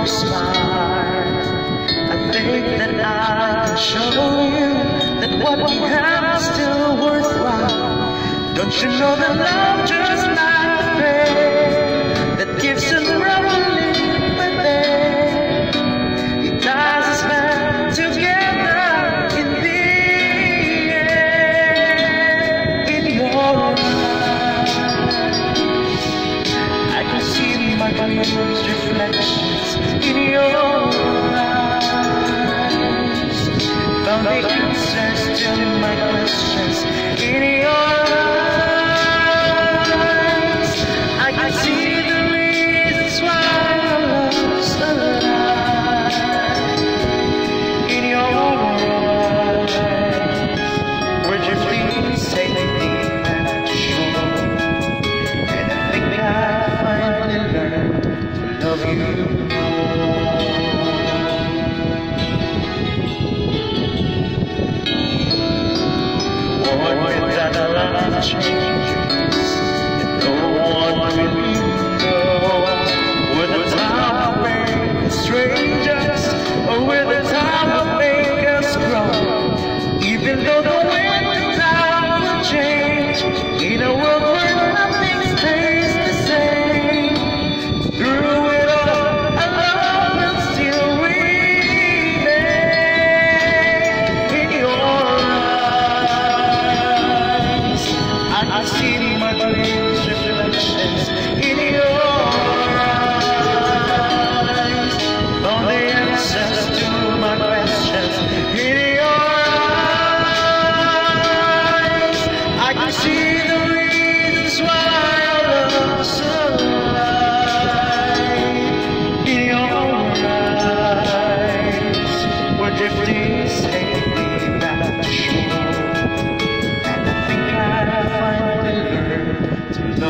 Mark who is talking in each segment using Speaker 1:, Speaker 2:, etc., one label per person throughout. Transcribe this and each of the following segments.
Speaker 1: you smile. I think that I can show you that what we have is still worthwhile. Don't you know that love just not a that gives us relief and pain? It ties us back together in the end. In your eyes, I can see my beloved's reflection in your eyes. 请求集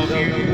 Speaker 1: love you.